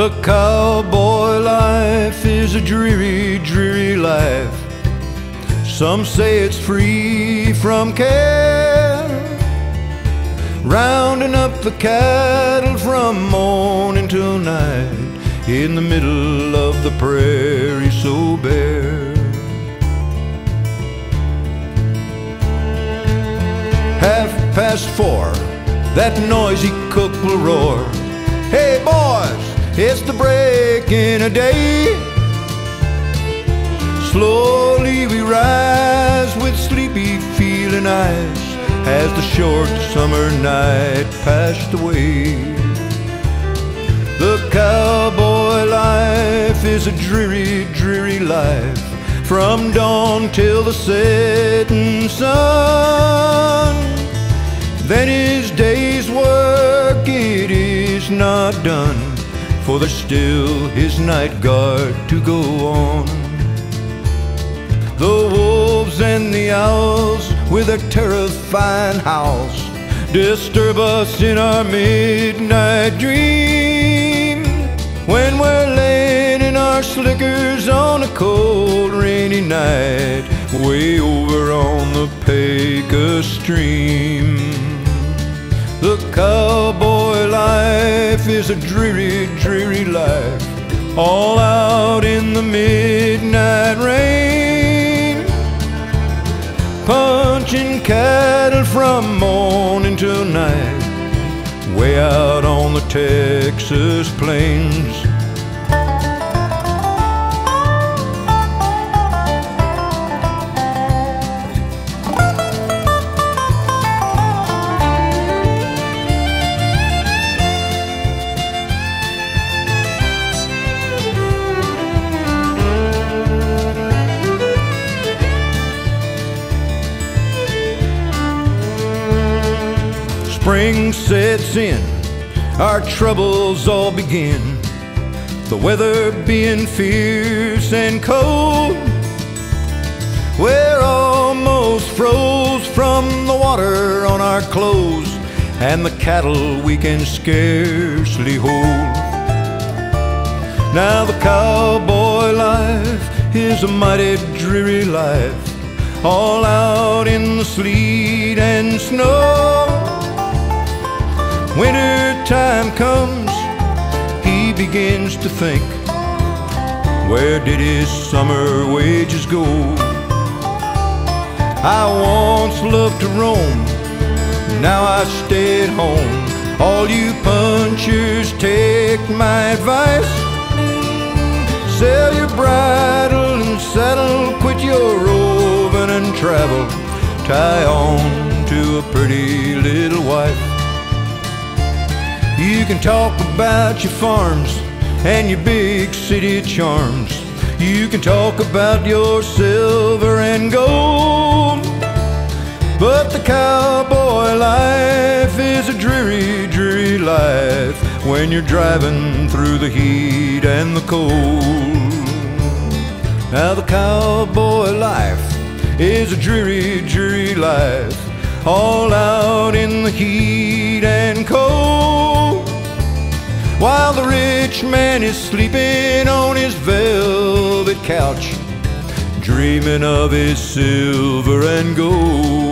The cowboy life is a dreary, dreary life. Some say it's free from care. Rounding up the cattle from morning till night in the middle of the prairie so bare. Half past four, that noisy cook will roar. Hey boys, it's the breaking of day. Slowly we rise with sleepy feeling eyes as the short summer night passed away. The cowboy life is a dreary, dreary life from dawn till the setting sun. Then his day's work it is not done, for there's still his night guard to go on. The wolves and the owls with their terrifying howls disturb us in our midnight dream when we're laying in our slickers on a cold rainy night way over on the Pecos stream. Cowboy life is a dreary, dreary life, all out in the midnight rain. Punching cattle from morning till night, way out on the Texas plains. Spring sets in, our troubles all begin. The weather being fierce and cold. We're almost froze from the water on our clothes and the cattle we can scarcely hold. Now the cowboy life is a mighty dreary life, all out in the sleet and snow. Winter time comes, he begins to think, where did his summer wages go? I once loved to roam, now I stay at home. All you punchers take my advice. Sell your bridle and saddle, quit your roving and travel. Tie on to a pretty little wife. You can talk about your farms and your big city charms. You can talk about your silver and gold. But the cowboy life is a dreary, dreary life when you're driving through the heat and the cold. Now the cowboy life is a dreary, dreary life, all out in the heat While the rich man is sleeping on his velvet couch, dreaming of his silver and gold.